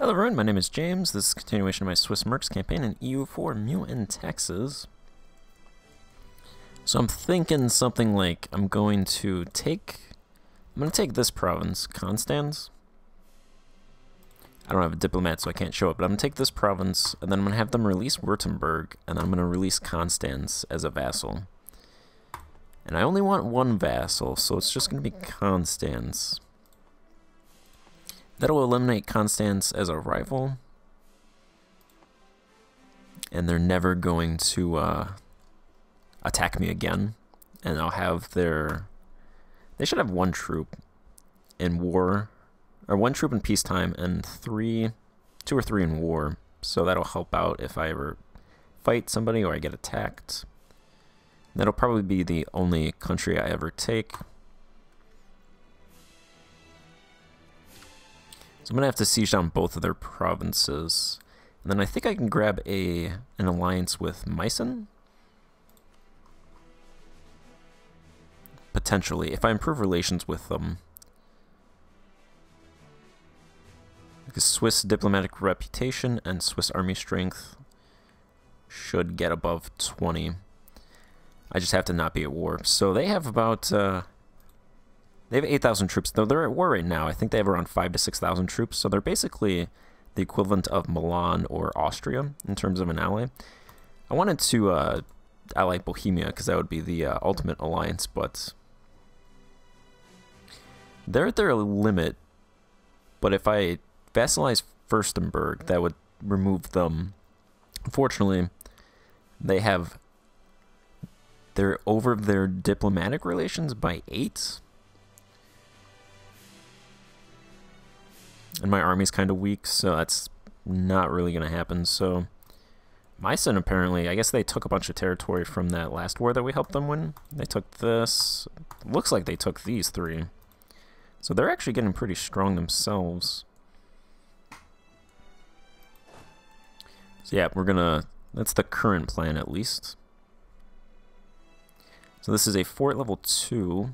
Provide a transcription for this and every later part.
Hello everyone, my name is James. This is a continuation of my Swiss Mercs campaign in EU4 Meiou and Taxes. So I'm thinking something like I'm going to take I'm to take this province, Constance. I don't have a diplomat so I can't show it, but I'm to take this province and then I'm to have them release Württemberg and then I'm going to release Constance as a vassal. And I only want one vassal, so it's just going to be Constance. That'll eliminate Constance as a rival. And they're never going to uh, attack me again. And I'll have their... They should have one troop in war. Or one troop in peacetime and three... Two or three in war. So that'll help out if I ever fight somebody or I get attacked. That'll probably be the only country I ever take. So I'm going to have to siege down both of their provinces. And then I think I can grab a an alliance with Meissen. Potentially, if I improve relations with them. Because Swiss diplomatic reputation and Swiss army strength should get above 20. I just have to not be at war. So they have about uh, they have 8,000 troops, though they're at war right now. I think they have around 5 to 6,000 troops, so they're basically the equivalent of Milan or Austria in terms of an ally. I wanted to uh, ally Bohemia because that would be the uh, ultimate alliance, but they're at their limit. But if I vassalize Fürstenberg, that would remove them. Unfortunately, they have they're over their diplomatic relations by eight. And my army's kind of weak, so that's not really going to happen. So Meissen apparently, I guess they took a bunch of territory from that last war that we helped them win. They took this. Looks like they took these three. So they're actually getting pretty strong themselves. So yeah, we're gonna, that's the current plan at least. So this is a fort level 2.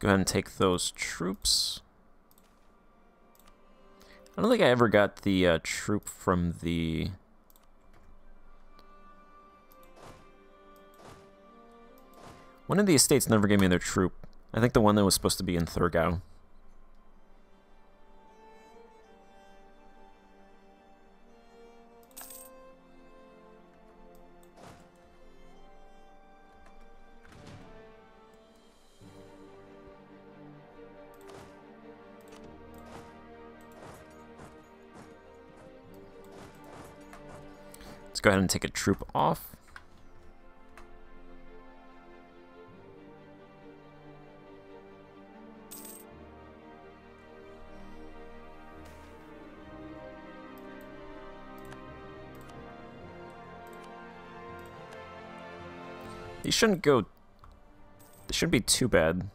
Go ahead and take those troops. I don't think I ever got the uh, troop from the... One of the estates never gave me their troop. I think the one that was supposed to be in Thurgau. Let's go ahead and take a troop off. These shouldn't go... This shouldn't be too bad.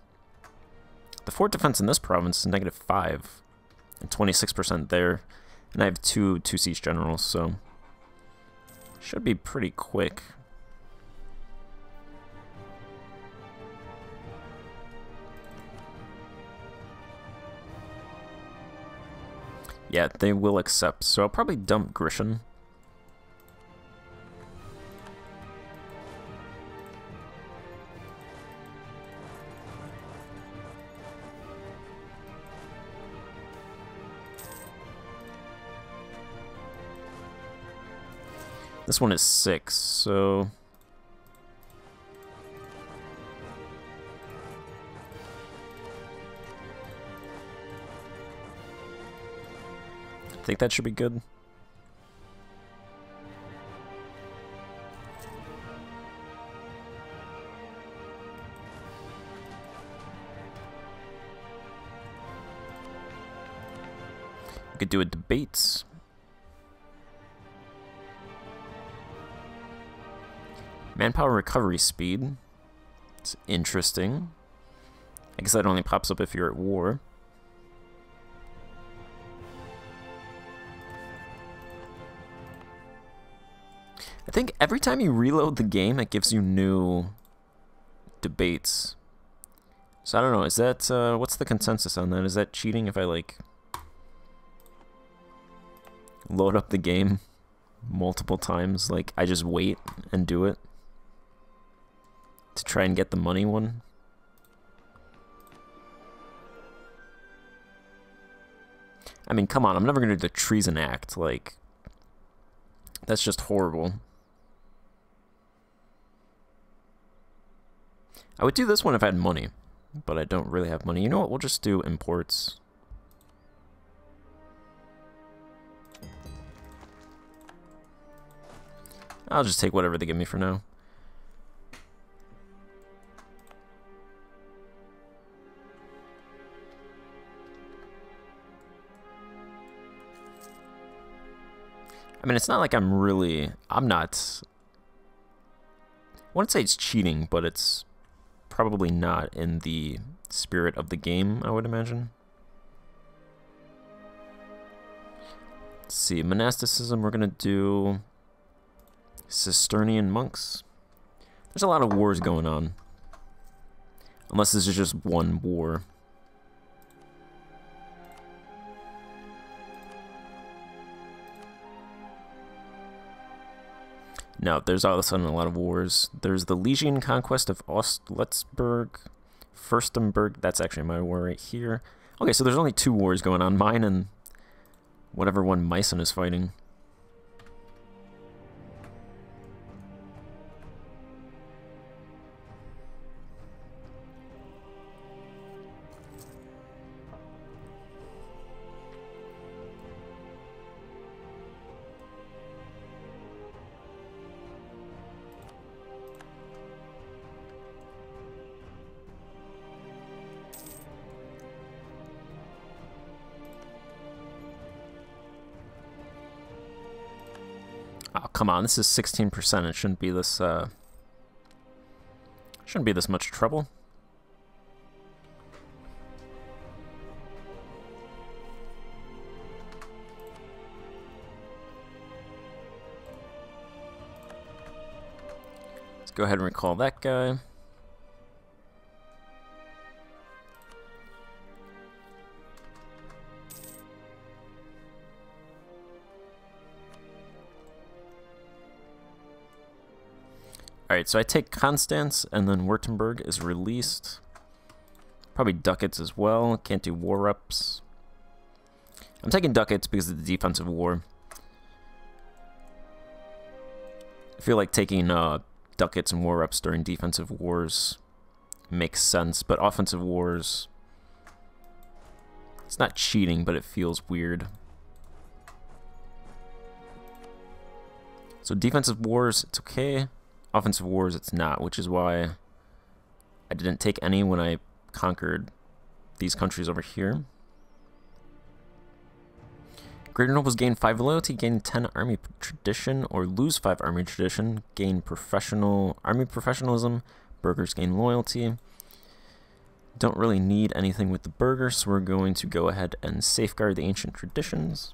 The fort defense in this province is negative 5. And 26% there. And I have two, two siege generals, so... Should be pretty quick. Yeah, they will accept, so I'll probably dump Grischun. This one is six, so... I think that should be good. We could do a debates. Manpower recovery speed. It's interesting. I guess that only pops up if you're at war. I think every time you reload the game, it gives you new debates. So I don't know, is that, uh, what's the consensus on that? Is that cheating if I, like, load up the game multiple times? Like, I just wait and do it to try and get the money one? I mean, come on, I'm never going to do the treason act, like, that's just horrible. I would do this one if I had money, but I don't really have money. You know what? We'll just do imports. I'll just take whatever they give me for now. I mean, it's not like I'm really... I'm not... I wouldn't say it's cheating, but it's probably not in the spirit of the game, I would imagine. Let's see, monasticism, we're going to do Cistercian monks. There's a lot of wars going on. Unless this is just one war. No, there's all of a sudden a lot of wars. There's the Lygian conquest of Ostletzburg, Furstenberg. That's actually my war right here. Okay, so there's only two wars going on. Mine and whatever one Meissen is fighting. Come on, this is 16%. It shouldn't be this, uh... Shouldn't be this much trouble. Let's go ahead and recall that guy. Alright, so I take Constance, and then Württemberg is released. Probably ducats as well. Can't do war ups. I'm taking ducats because of the defensive war. I feel like taking uh, ducats and war ups during defensive wars makes sense, but offensive wars... It's not cheating, but it feels weird. So defensive wars, it's okay offensive wars it's not, which is why I didn't take any when I conquered these countries over here. Greater nobles gain 5 loyalty, gain 10 army tradition, or lose 5 army tradition, gain professional army professionalism, burgers gain loyalty. Don't really need anything with the burghers, so we're going to go ahead and safeguard the ancient traditions.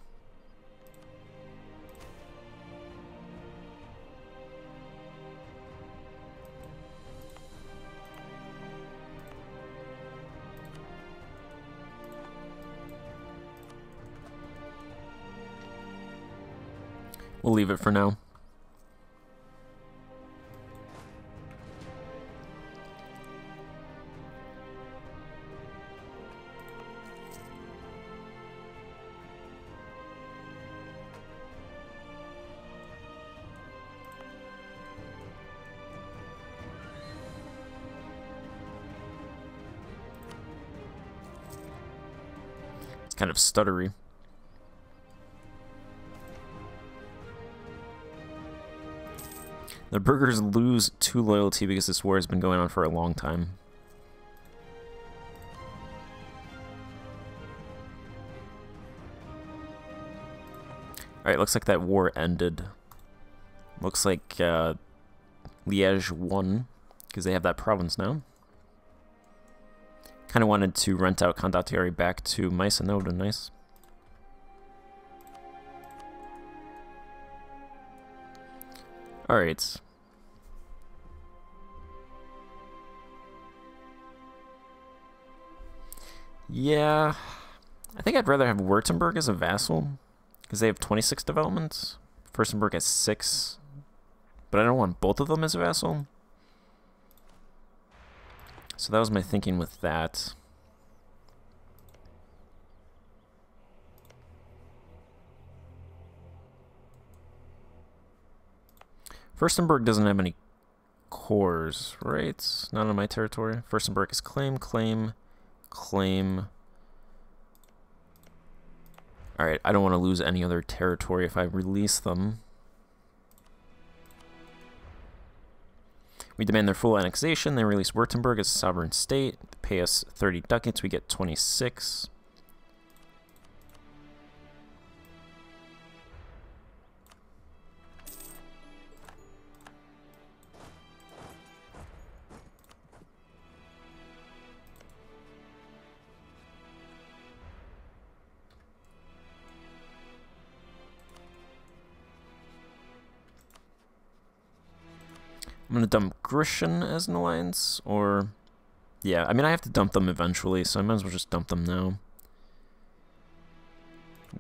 We'll leave it for now. It's kind of stuttery. The burgers lose two loyalty because this war has been going on for a long time. Alright, looks like that war ended. Looks like uh, Liège won, because they have that province now. Kind of wanted to rent out Condottieri back to. That would have been nice. Alright. Yeah. I think I'd rather have Württemberg as a vassal. Because they have 26 developments. Fürstenberg has 6. But I don't want both of them as a vassal. So that was my thinking with that. Fürstenberg doesn't have any cores, right? Not on my territory. Fürstenberg is claim, claim, claim. Alright, I don't want to lose any other territory if I release them. We demand their full annexation. They release Württemberg as a sovereign state. pay us 30 ducats. We get 26. I'm going to dump Grischun as an alliance, or... Yeah, I mean, I have to dump them eventually, so I might as well just dump them now.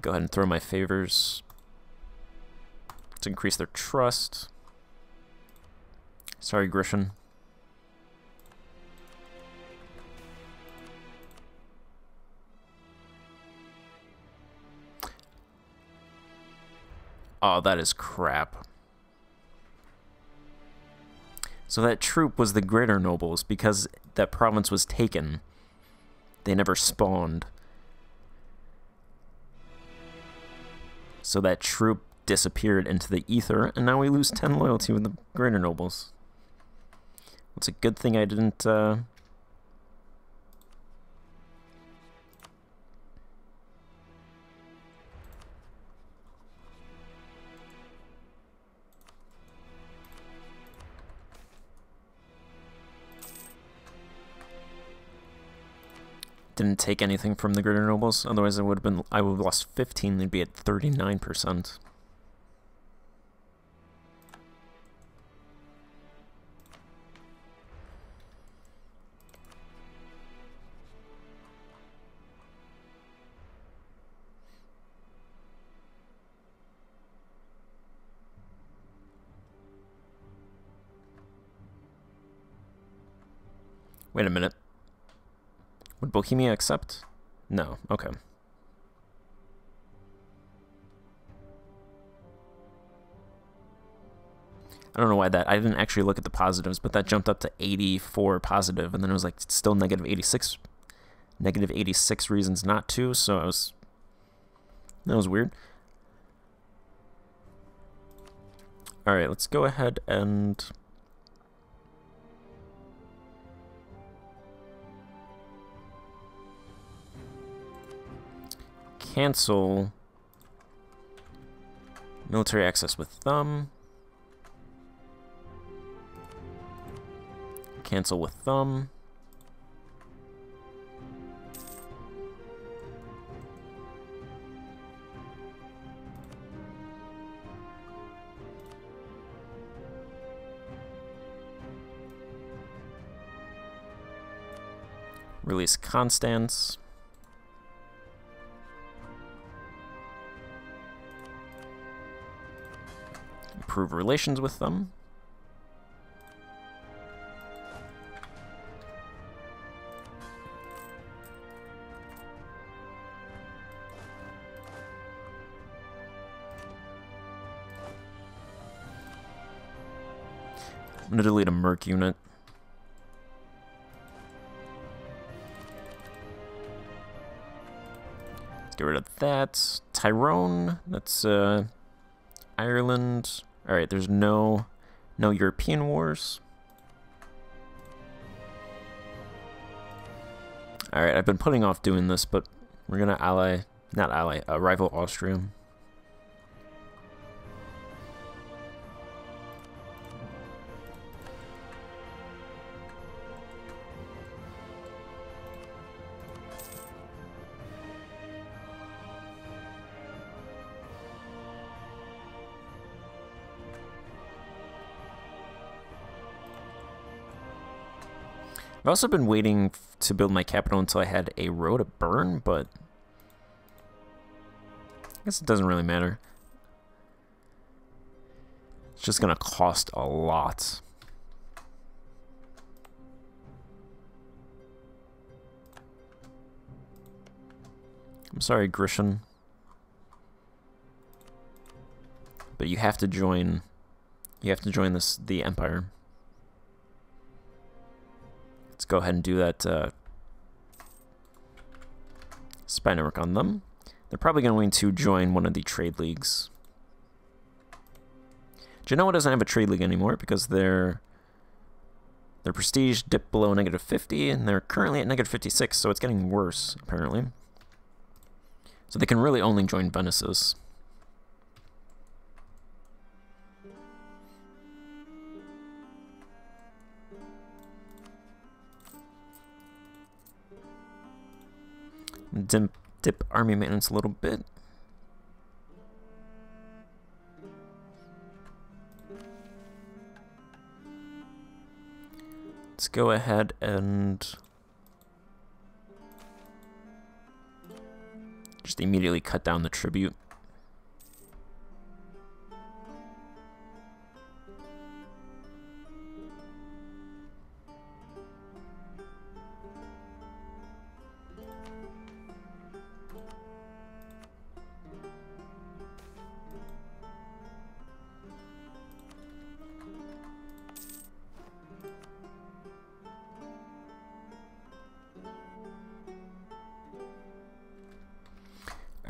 Go ahead and throw my favors to increase their trust. Sorry, Grischun. Oh, that is crap. So that troop was the greater nobles because that province was taken. They never spawned. So that troop disappeared into the ether, and now we lose 10 loyalty with the greater nobles. It's a good thing I didn't uh, didn't take anything from the greater nobles. Otherwise, I would have been I would have lost 15. They'd be at 39 percent. Wait a minute. Would Bohemia accept? No. Okay. I don't know why that. I didn't actually look at the positives, but that jumped up to 84 positive, and then it was like still negative 86, negative 86 reasons not to. So I was that was weird. All right, let's go ahead and cancel military access with thumb. Cancel with thumb. Release Constance. Improve relations with them. I'm to delete a Merc unit. Let's get rid of that. Tyrone, that's uh, Ireland. Alright, there's no no European wars. Alright, I've been putting off doing this, but we're gonna ally, not ally, uh, rival Austria. I've also been waiting to build my capital until I had a road to burn, but I guess it doesn't really matter. It's just going to cost a lot. I'm sorry, Grischun. But you have to join you have to join this the Empire. Go ahead and do that uh, spy network on them. They're probably going to join one of the trade leagues. Genoa doesn't have a trade league anymore because their their prestige dipped below negative 50, and they're currently at negative 56, so it's getting worse, apparently. So they can really only join Venice's. Dip, dip army maintenance a little bit. Let's go ahead and just immediately cut down the tribute.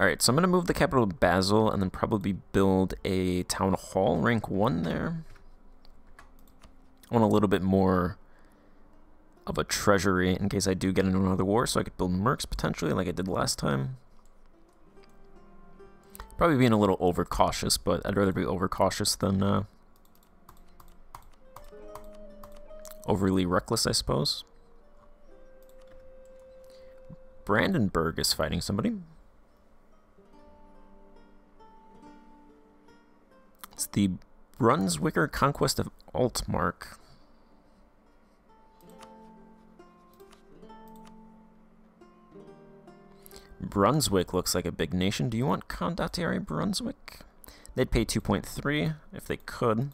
Alright, so I'm going to move the capital to Basel and then probably build a town hall, rank 1 there. I want a little bit more of a treasury in case I do get into another war, so I could build mercs potentially like I did last time. Probably being a little overcautious, but I'd rather be overcautious than uh, overly reckless, I suppose. Brandenburg is fighting somebody. It's the Brunswicker Conquest of Altmark. Brunswick looks like a big nation. Do you want Condottieri Brunswick? They'd pay 2.3 if they could.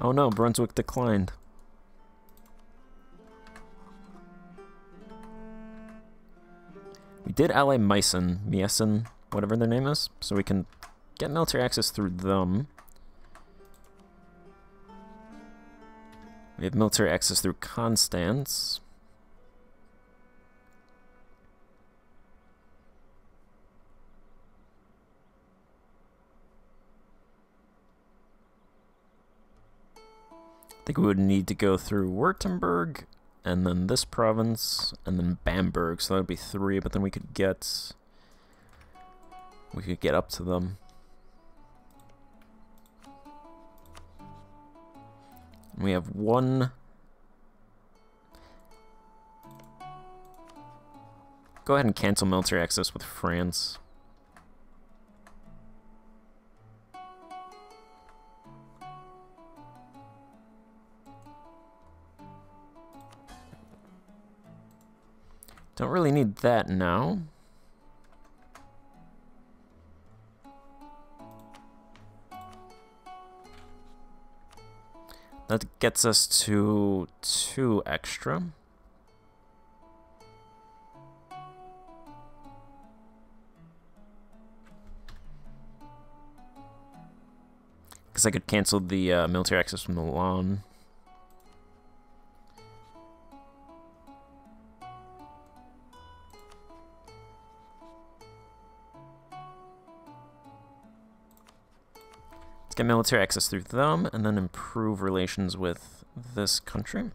Oh no, Brunswick declined. We did ally Meissen, Meissen, whatever their name is, so we can get military access through them. We have military access through Constance. I think we would need to go through Württemberg, and then this province, and then Bamberg. So that would be three, but then we could get... We could get up to them. We have one... Go ahead and cancel military access with France. Don't really need that now. That gets us to two extra. Because I could cancel the uh, military access from Milan. Get military access through them, and then improve relations with this country.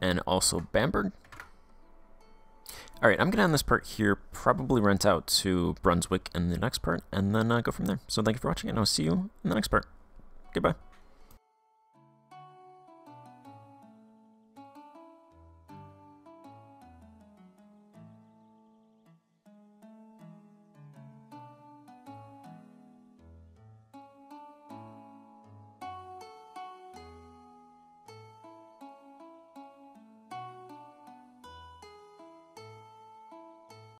And also Bamberg. Alright, I'm going to end this part here, probably rent out to Brunswick in the next part, and then uh, go from there. So thank you for watching, and I'll see you in the next part. Goodbye.